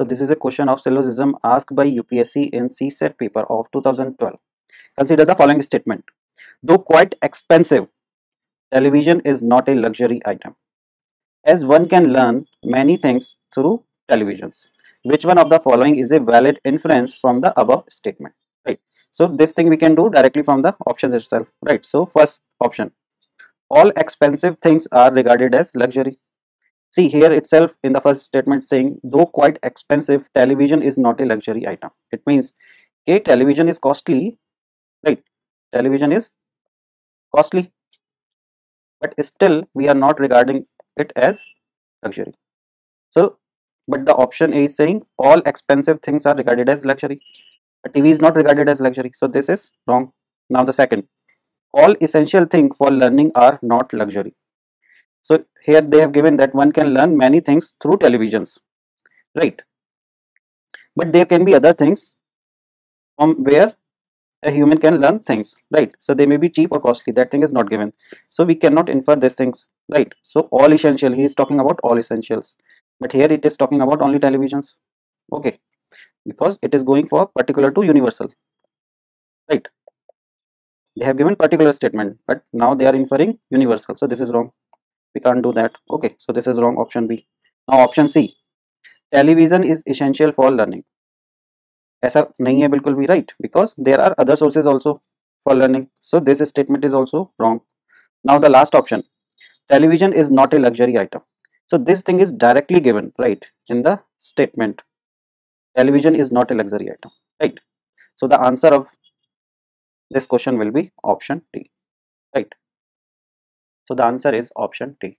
So this is a question of syllogism asked by UPSC in CSAT paper of 2012. Consider the following statement. Though quite expensive, television is not a luxury item as one can learn many things through televisions. Which one of the following is a valid inference from the above statement? Right. So this thing we can do directly from the options itself. Right. So first option. All expensive things are regarded as luxury. See here itself in the first statement saying though quite expensive television is not a luxury item. It means okay television is costly right television is costly but still we are not regarding it as luxury. So, but the option A is saying all expensive things are regarded as luxury. A TV is not regarded as luxury. So, this is wrong. Now, the second, all essential things for learning are not luxury. So, here they have given that one can learn many things through televisions, right? But there can be other things from where a human can learn things right? So they may be cheap or costly that thing is not given. So we cannot infer these things right? So all essential he is talking about all essentials. But here it is talking about only televisions. Okay. Because it is going for particular to universal right? They have given particular statement but now they are inferring universal. So this is wrong we can't do that okay so this is wrong option b now option c television is essential for learning ऐसा नहीं है बिल्कुल भी right because there are other sources also for learning so this statement is also wrong now the last option television is not a luxury item so this thing is directly given right in the statement television is not a luxury item right so the answer of this question will be option D right So the answer is option D